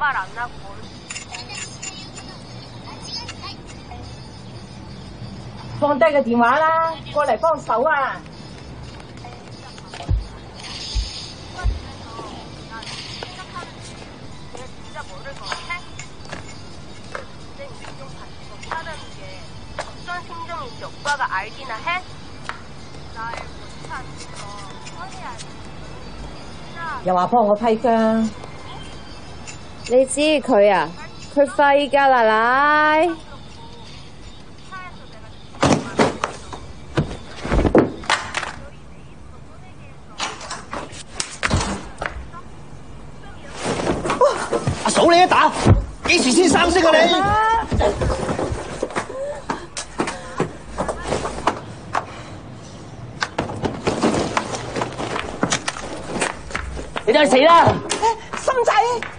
말 안 하고 뭘放低个电话啦，过嚟帮手啊！ 내가 진짜 모를 것 같아? 내 인종 받지 못하다는 게 어떤 심정인지 오빠가 알기나 해? 나를 못하는 거 뻔해야 돼. 又话帮我批姜， 你知佢啊？佢废噶奶奶！阿嫂你一打，几时先生色啊你？你再死啦！心仔。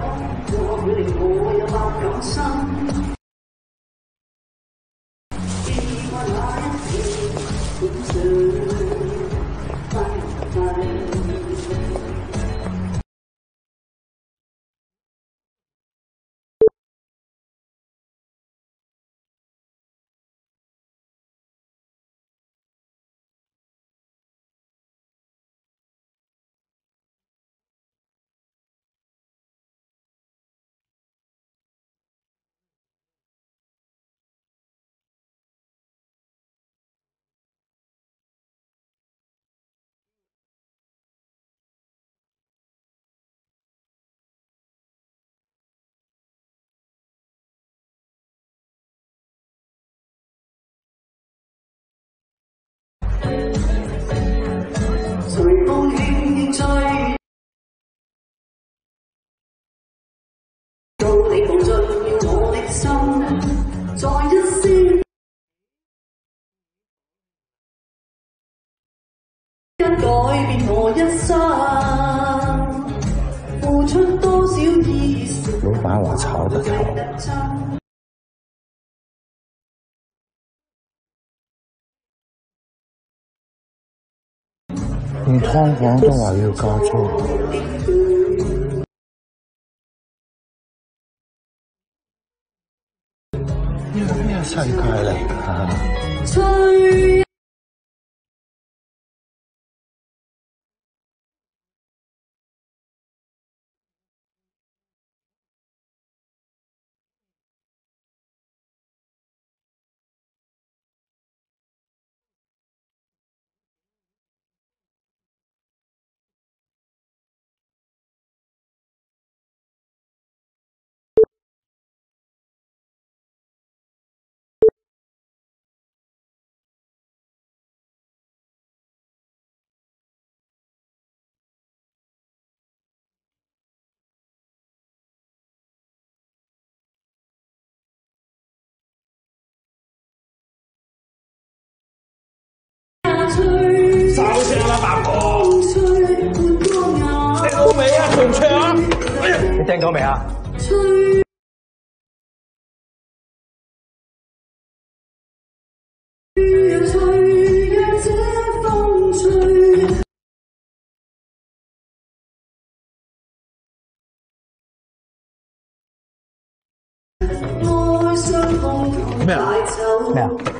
我每念我，有百感生。我一生，老板话炒得头。你汤房都话要加租。你咩世界嚟噶？听到未啊？吹呀吹呀，这风吹，哀伤带走。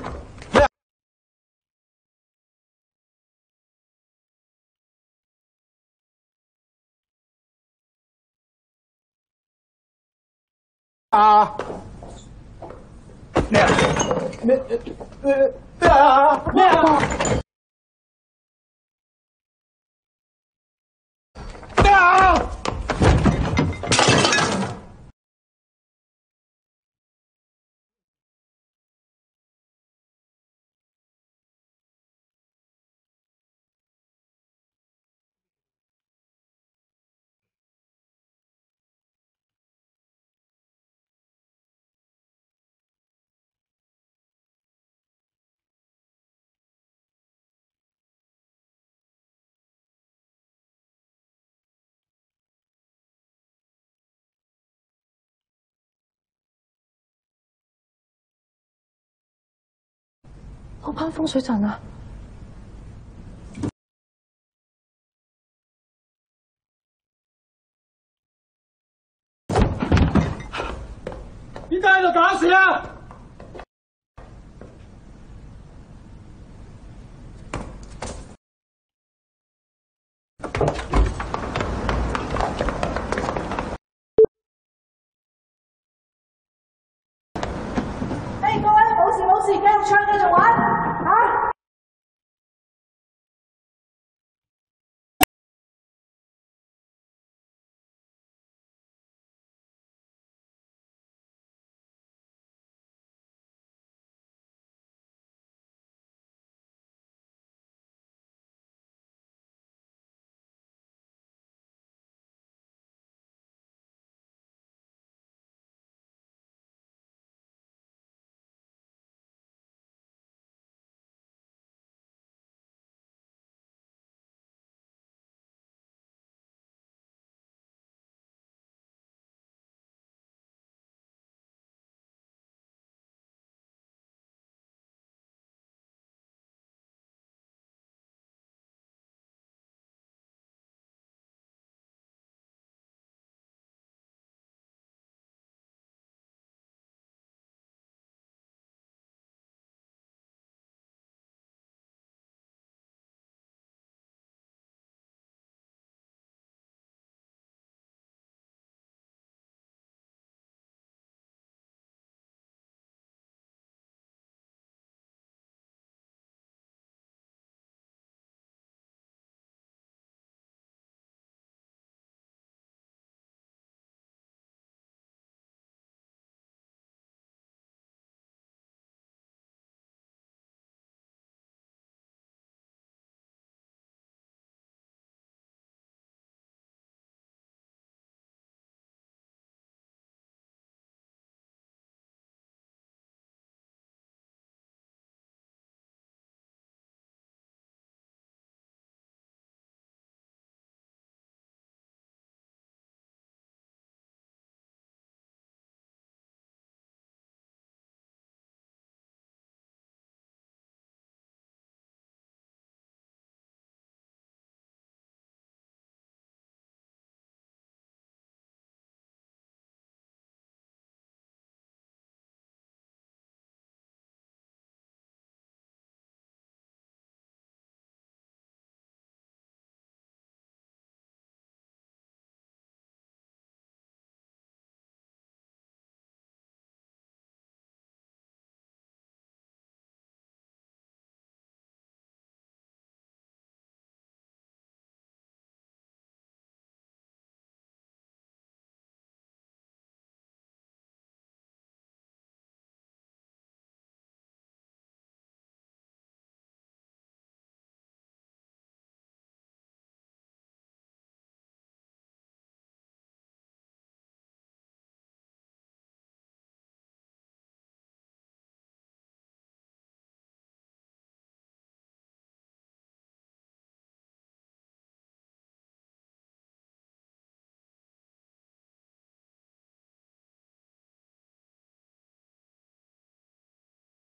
Ah. Now. Now. 我攀风水阵啦。